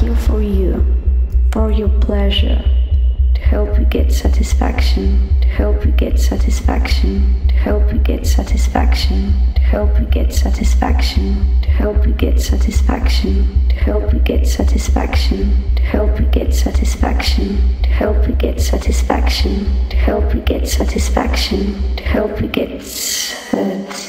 here for you, for your pleasure, to help you get satisfaction, to help you get satisfaction, to help you get satisfaction, to help you get satisfaction, to help you get satisfaction, to help you get satisfaction, to help you get satisfaction, to help you get satisfaction, to help you get satisfaction, to help you get satisfaction.